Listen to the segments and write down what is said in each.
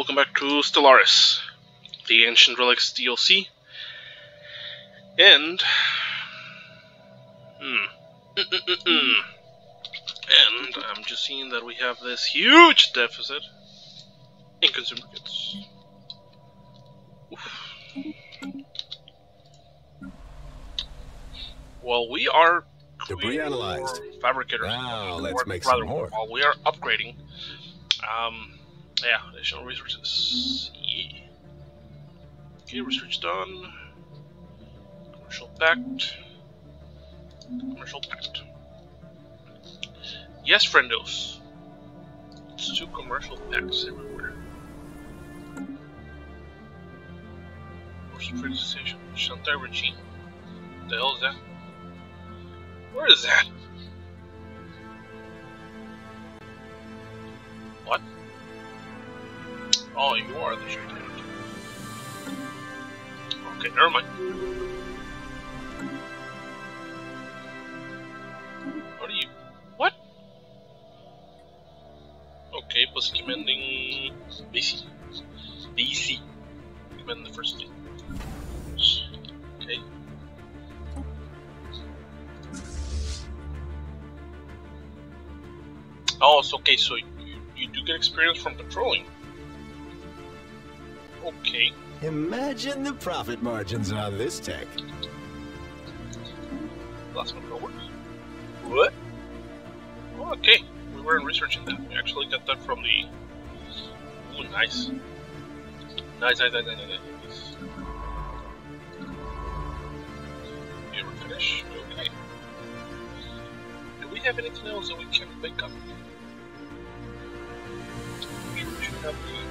welcome back to Stellaris, the Ancient Relics DLC. And. Hmm. Mm-mm-mm-mm. And I'm just seeing that we have this huge deficit in consumer goods. Well, we are. Debris analyzed. Fabricators. Now, let's make some more. While we are upgrading. Um, yeah, additional resources. Yeah. Okay, research done. Commercial pact. Commercial pact. Yes, friendos. It's two commercial pacts everywhere. Police station? Shantai Regine. The hell is that? Where is that? Oh, you are the Shantai Regine. Okay, never mind. What are you? What? Okay, plus commanding BC. BC. Command the first thing. Okay. Oh, it's okay, so you, you do get experience from patrolling. Okay. Imagine the profit margins on this tech. Last one over. What? Okay. We weren't researching that. We actually got that from the. Ooh, nice. Nice, nice, nice, nice, nice. You ever finish? Okay. Do we have anything else that we can of? Sure, we should have the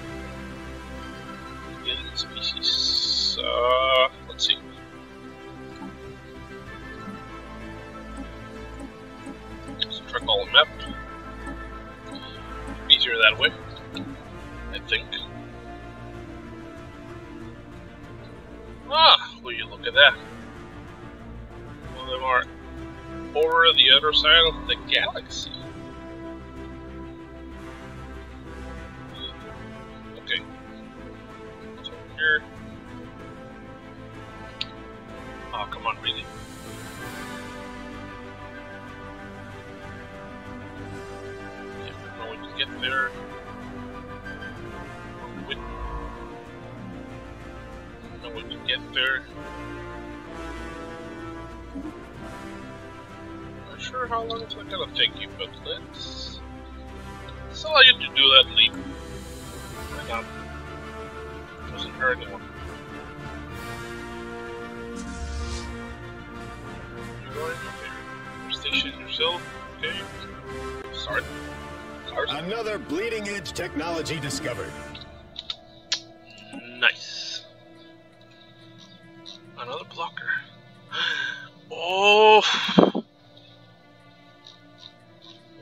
alien species. Uh, let's see. Let's all the map. Easier that way, I think. Ah, will you look at that? One of them are over the other side of the galaxy. Come on, really? Yeah, I know when you get there. With, know when you get there. Not sure how long it's gonna take you, but let's let's allow you to do that leap. Why not? Doesn't hurt anyone. Yourself, okay? Another bleeding edge technology discovered. Nice. Another blocker. Oh.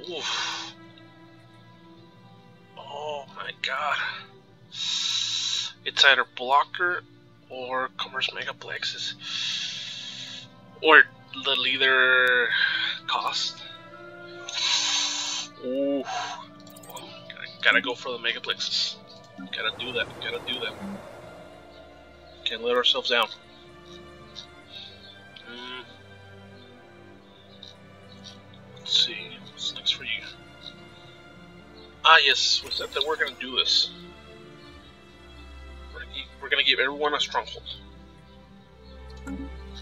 Oof. Oh my god. It's either blocker or commerce megaplexes. Or the leader cost. Ooh. Gotta go for the megaplexes. Gotta do that. Gotta do that. Can't let ourselves down. Mm. Let's see. What's next for you? Ah, yes. We said that we're gonna do this. We're gonna give, we're gonna give everyone a stronghold.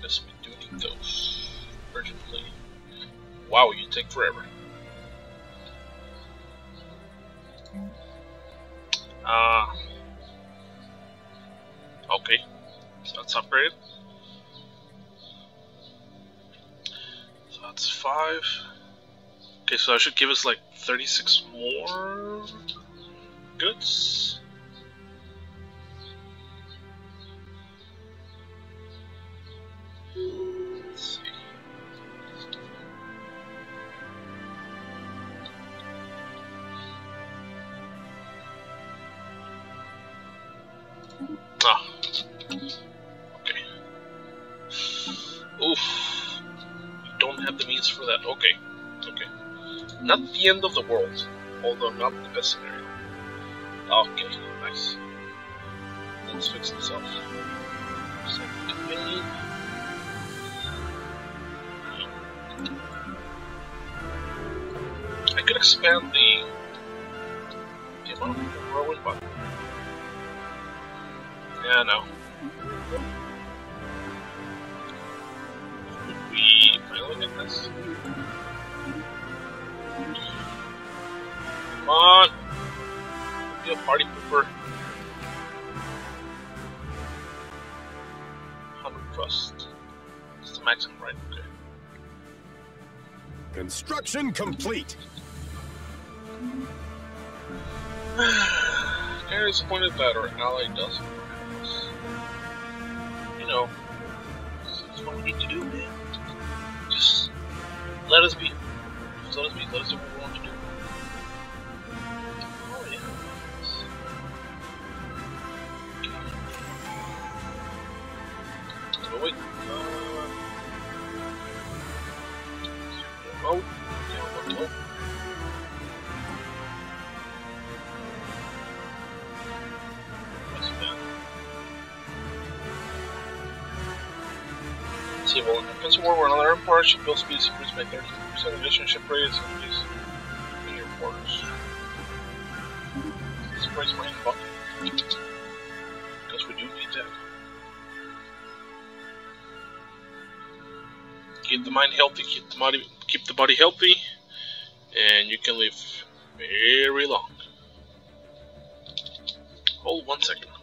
Yes, we do need those urgently. Wow, you take forever. Uh, okay. So that's upgraded. So that's five. Okay, so that should give us like 36 more goods. Have the means for that. Okay. Okay. Not the end of the world, although not the best scenario. Okay, Nice. Let's fix to main. I could expand the the amount of rolling button. Yeah, no. This? Come on! Be a party pooper. 100 trust. It's the maximum, right? Okay. Construction complete. Of disappointed that our ally doesn't. You know, this is what we need to do, man. Let us be. Just let us be. Let us do what we want to do. Oh, yeah. Oh, wait. Uh, oh, yeah, what? Oh. What's defensive war, where another empire ship build speed increased by 33%, addition ship rate is increased in your quarters. Let's price buck. Because we do need that. Keep the mind healthy, keep the body, keep the body healthy, and you can live very long. Hold one second.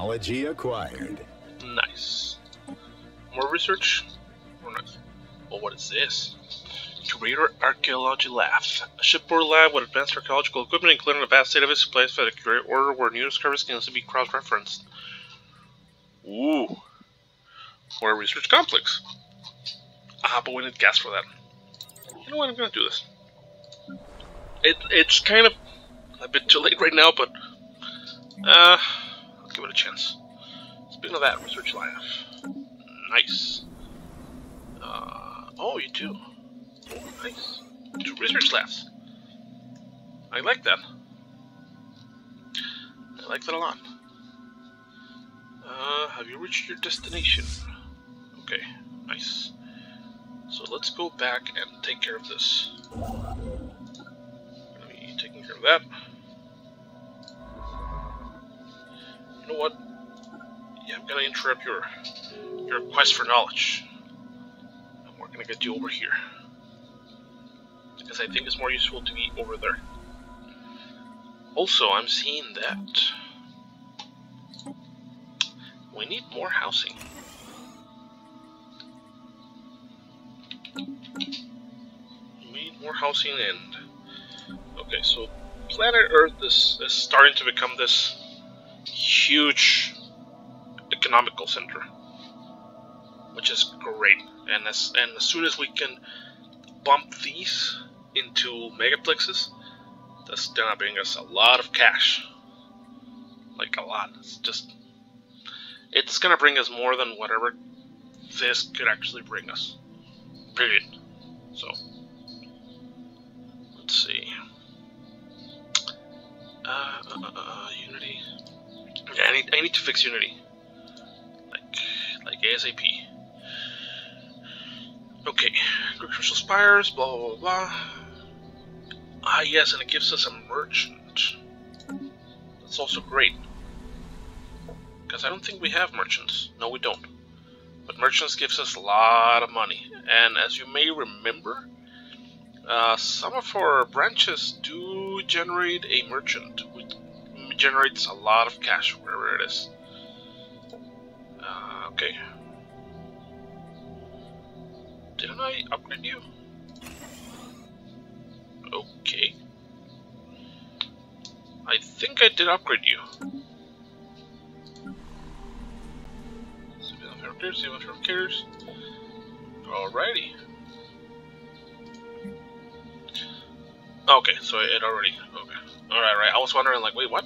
Technology acquired. Nice. More research? Or nice. Well, what is this? Curator Archaeology Lab. A shipboard lab with advanced archaeological equipment, including a vast database placed by the curator order where new discoveries can also be cross-referenced. Ooh. More research complex. Ah, but we need gas for that. You know what? I'm gonna do this. It, it's kind of a bit too late right now, but uh, give it a chance. Speaking of that, research lab. Nice. Uh, oh, you do. Oh, nice. Two research labs. I like that. I like that a lot. Uh, have you reached your destination? Okay, nice. So let's go back and take care of this. Gonna be taking care of that. Know what? Yeah, I'm gonna interrupt your your quest for knowledge. And we're gonna get you over here. Because I think it's more useful to be over there. Also, I'm seeing that we need more housing. We need more housing and okay, so planet Earth is, is starting to become this huge economical center, which is great. And as and as soon as we can bump these into megaplexes, that's gonna bring us a lot of cash. Like a lot. It's just it's gonna bring us more than whatever this could actually bring us. Period. So let's see. Uh, uh, uh, uh, Unity. Yeah, I need I need to fix Unity. Like like ASAP. Okay, Crucial Spires, blah blah blah blah. Ah yes, and it gives us a merchant. That's also great. Because I don't think we have merchants. No, we don't. But merchants gives us a lot of money. And as you may remember, uh, some of our branches do generate a merchant, generates a lot of cash wherever it is. Uh, okay. Didn't I upgrade you? Okay. I think I did upgrade you. It cares, see if it cares. Alrighty. Okay, so it already. Okay. Alright, right. I was wondering, like, wait, what?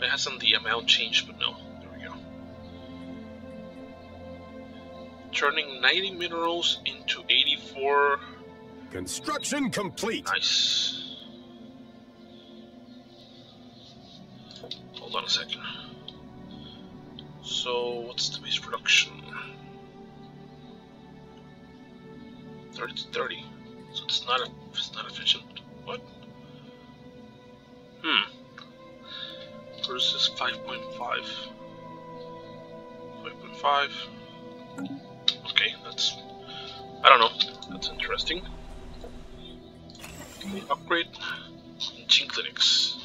It hasn't the amount changed, but no. There we go. Turning 90 minerals into 84. Construction complete. Nice. Hold on a second. So, what's the base production? 30 to 30. So it's not a, it's not efficient. What? Hmm. Versus 5.5. 5.5. Okay, that's. I don't know. That's interesting. We upgrade? Gene clinics.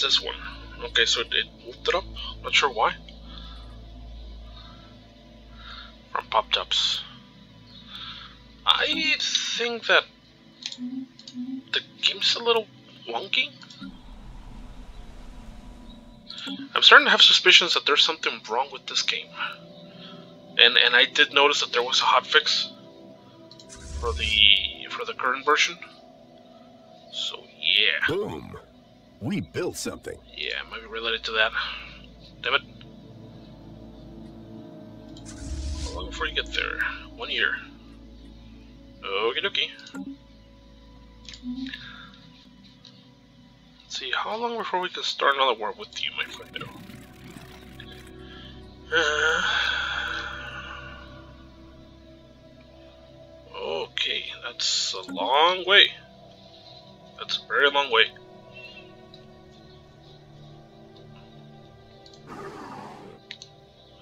This one. Okay, so it, moved it up. Not sure why. From pop ups. I think that the game's a little wonky. I'm starting to have suspicions that there's something wrong with this game. And and I did notice that there was a hotfix for the for the current version. So yeah. Boom. We built something. Yeah, maybe related to that. Damn it. How long before you get there? One year. Okie dokie. Let's see, how long before we can start another war with you, my friend? Uh, okay, that's a long way. That's a very long way.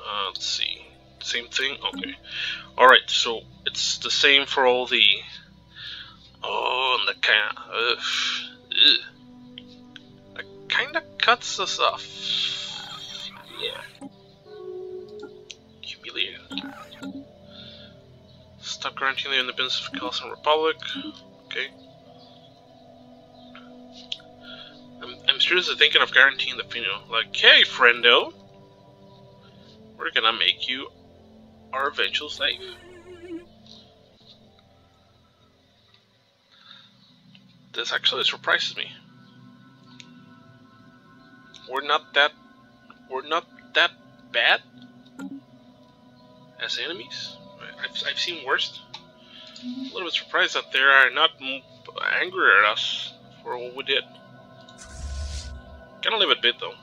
Uh, let's see. Same thing? Okay. Alright, so it's the same for all the... Oh, and the kind of... That kind of cuts us off. Yeah. Humiliated. Stop granting the independence of Calasan Republic. Okay. I'm, I'm seriously thinking of guaranteeing the funeral. Like, hey, friendo! We're gonna make you our eventual slave. This actually surprises me. We're not that we're not that bad as enemies. I've, I've seen worse. A little bit surprised that they are not angry at us for what we did. Kind of leave it a bit though.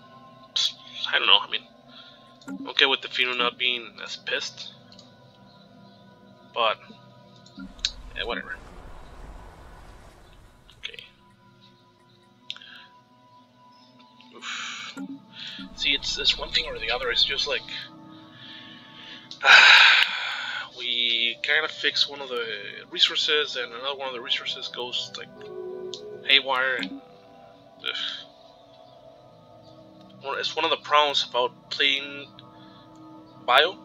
I don't know. I mean, okay with the Fino not being as pissed, but yeah, whatever. Okay. Oof. See, it's it's one thing or the other. It's just like we kind of fix one of the resources, and another one of the resources goes like haywire. And. It's one of the problems about playing bio.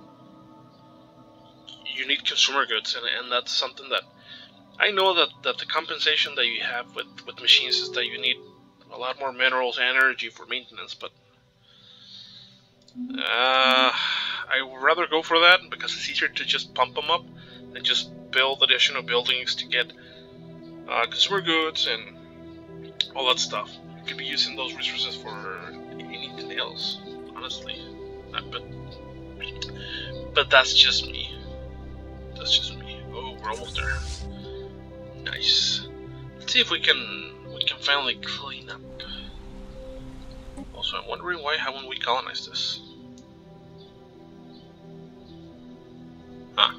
You need consumer goods, and, and that's something that I know that, that the compensation that you have with, with machines is that you need a lot more minerals and energy for maintenance, but uh, I would rather go for that because it's easier to just pump them up and just build additional buildings to get uh, consumer goods, and all that stuff. You could be using those resources for anything else, honestly. But, but that's just me. That's just me. Oh, we're almost there. Nice. Let's see if we can we can finally clean up. Also, I'm wondering why haven't we colonized this? Huh.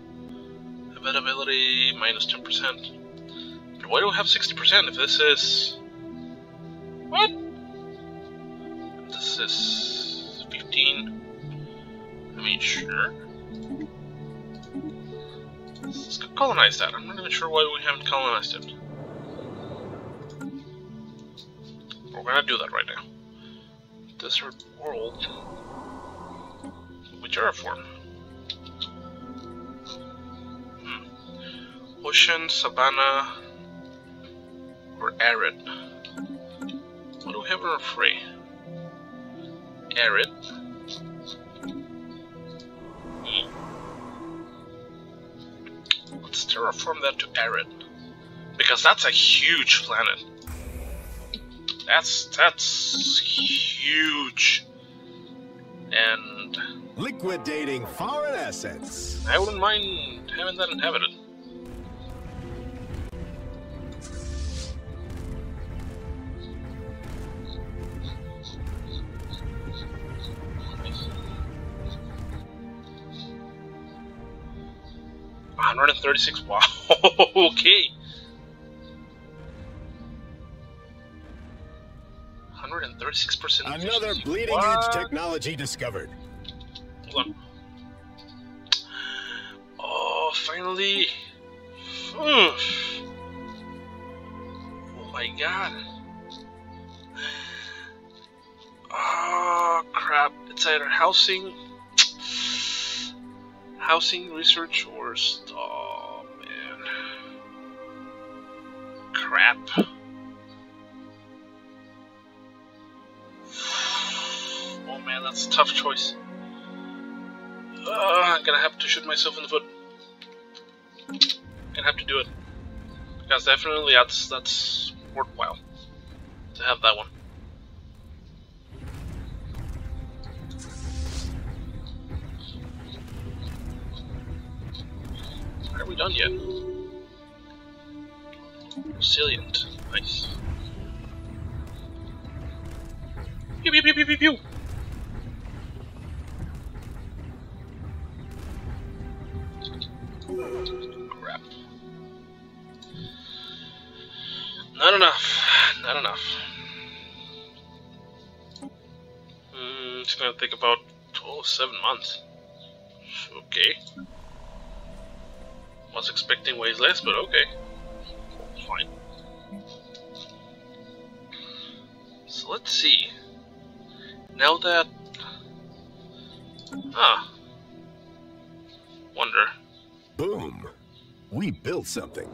Availability minus 10%. But why do we have 60% if this is... What? This is 15. I mean, sure. Let's colonize that. I'm not even sure why we haven't colonized it. We're gonna do that right now. Desert world. With terraform. Hmm. Ocean, savanna, or arid. What do we have our fray? Arid. Let's terraform that to arid. Because that's a huge planet. That's that's huge. And Liquidating foreign assets. I wouldn't mind having that inhabited. One hundred and thirty-six. Wow. okay. Hundred and thirty-six percent. Another bleeding edge technology discovered. Hold on. Oh, finally. Oh my god. Oh crap. It's either housing, housing research, or st- oh man. Crap. Oh man, that's a tough choice. Uh, I'm gonna have to shoot myself in the foot. Gonna have to do it. Because definitely that's that's worthwhile to have that one. We done yet? Resilient. Nice. Pew pew pew pew pew pew! Crap. Not enough. Not enough. Hmm, it's gonna take about oh, seven months. Okay. Was expecting ways less, but okay. Fine. So let's see. Now that. Ah. Wonder. Boom. We built something.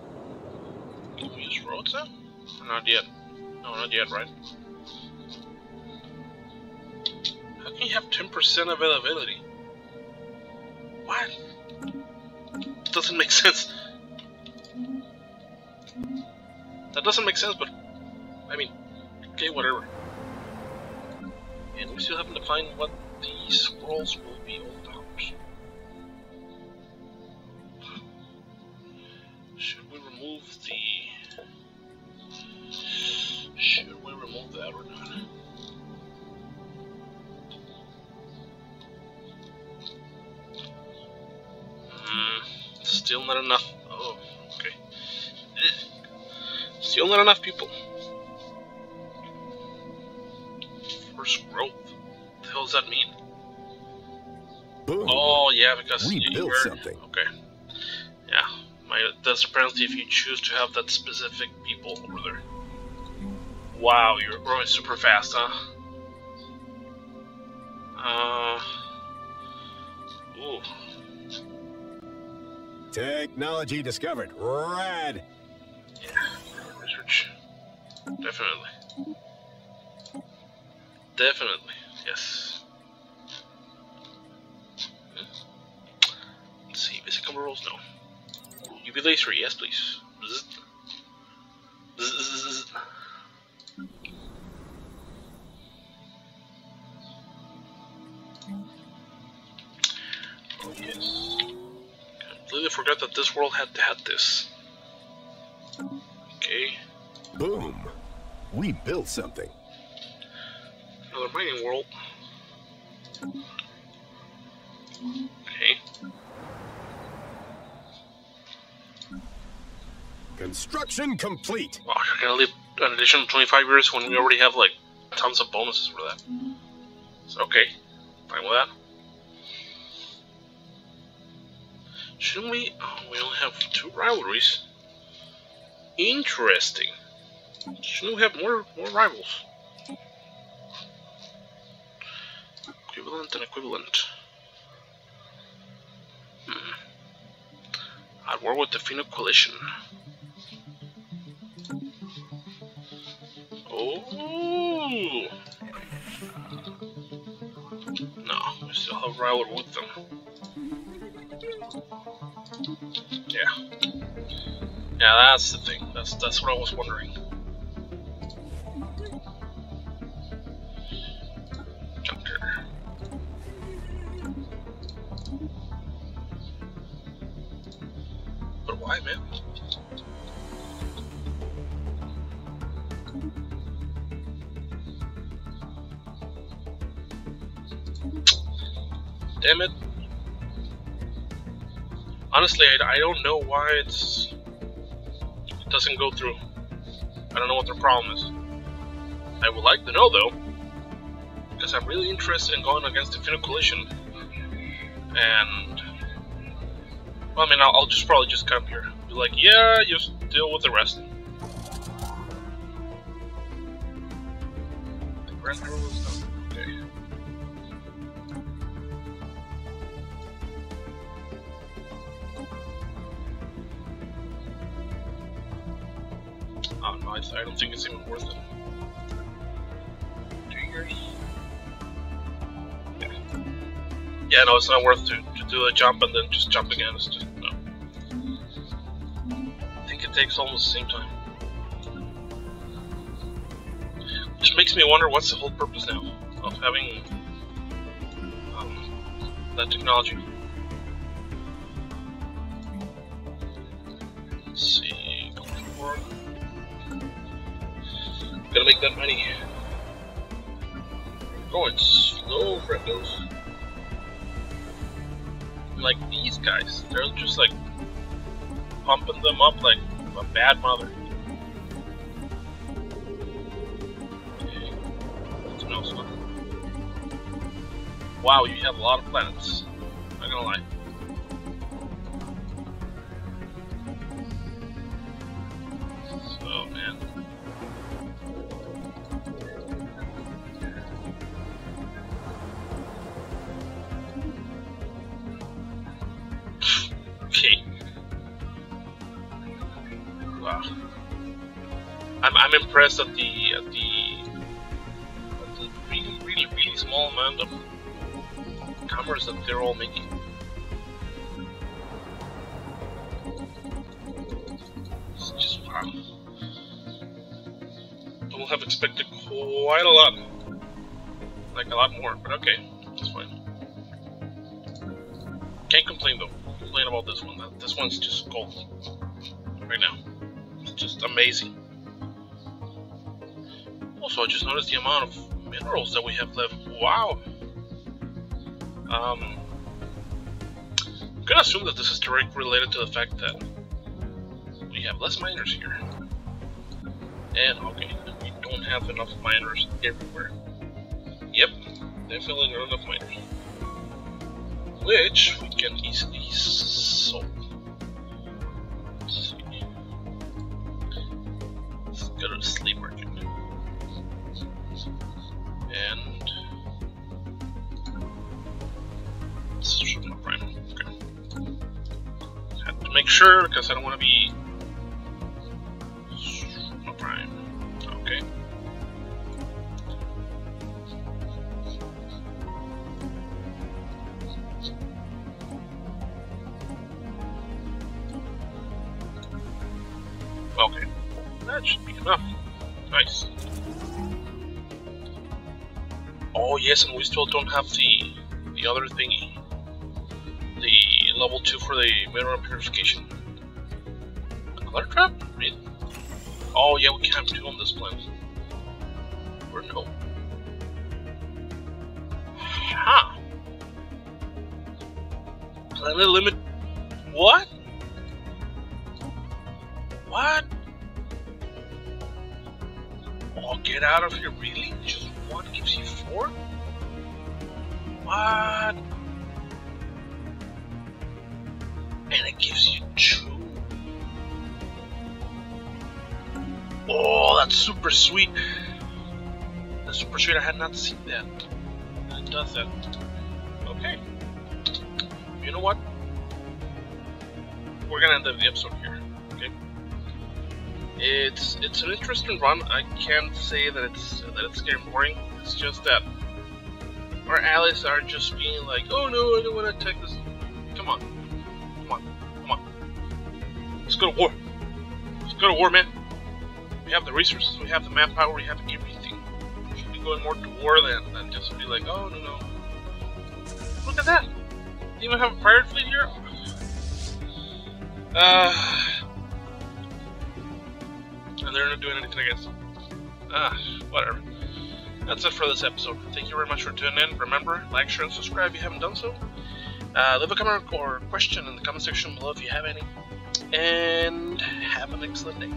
Can we use roads now? Not yet. No, not yet, right? How can you have 10% availability? What? Doesn't make sense. That doesn't make sense, but I mean, okay, whatever. And we still haven't defined what these scrolls will still not enough. Oh, okay. Ugh. Still not enough people. First growth. What the hell does that mean? Boom. Oh, yeah, because We you built were- something. Okay. Yeah, my that's apparently if you choose to have that specific people over there. Wow, you're growing super fast, huh? Uh. Ooh. Technology discovered. Rad. Yeah. Research. Definitely. Definitely. Yes. Let's see. Basic combo rolls? No. UV laser? Yes, please. Bzzzt. completely forgot that this world had had this. Okay. Boom. We built something. Another mining world. Okay. Construction complete. Wow, you're gonna leave an additional 25 years when we already have like tons of bonuses for that. So, okay, fine with that. Shouldn't we? Oh, we only have two rivalries. Interesting. Shouldn't we have more more rivals? Equivalent and equivalent. Hmm. At war with the Fino Coalition. Oh! No, we still have rivalry with them. Yeah. Yeah, that's the thing. That's that's what I was wondering. Honestly, I, I don't know why it's it doesn't go through. I don't know what their problem is. I would like to know though, because I'm really interested in going against the Fino Coalition. And well, I mean, I'll, I'll just probably just come here, be like, yeah, just deal with the rest. The I, don't think it's even worth it. Two years? Yeah. Yeah, no, it's not worth to, to do a jump and then just jump again. It's just, no. I think it takes almost the same time. Which makes me wonder what's the whole purpose now of having um, that technology. Let's see. Gotta make that money. Going slow, friendos. Like these guys, they're just like pumping them up like a bad mother. Okay, something else. Wow, you have a lot of planets. Not gonna lie. I'm I'm impressed at the at the, at the really really really small amount of cameras that they're all making. It's just wow. I will have expected quite a lot. Like a lot more, but okay, that's fine. Can't complain though. Complain about this one. This one's just gold. Right now. It's just amazing. Also, I just noticed the amount of minerals that we have left. Wow. Um, I'm gonna assume that this is directly related to the fact that we have less miners here. And, okay, we don't have enough miners everywhere. Yep, definitely not enough miners. Which we can easily solve. Let's see. Let's go to sleep market. Sure because I don't want to be oh, my prime. Okay. Okay. That should be enough. Nice. Oh yes, and we still don't have the the other thingy. Level 2 for the mineral purification. Another trap? Really? Oh yeah, we can have two on this planet. Or no. Huh. Planet limit... What? What? Oh, get out of here, really? Just one gives you four? What? And it gives you two. Oh, that's super sweet. That's super sweet. I had not seen that. It does that. Okay. You know what? We're gonna end up the episode here. Okay. It's it's an interesting run. I can't say that it's that it's getting boring. It's just that our allies are just being like, oh no, I don't want to attack this. Come on, Let's go to war. Let's go to war, man. We have the resources, we have the manpower, we have everything. We should be going more to war than, than just be like, oh no no. Look at that. You even have a pirate fleet here. Uh, and they're not doing anything against them. Ah, whatever. That's it for this episode. Thank you very much for tuning in. Remember, like, share, and subscribe if you haven't done so. Uh, leave a comment or question in the comment section below if you have any. And have an excellent day.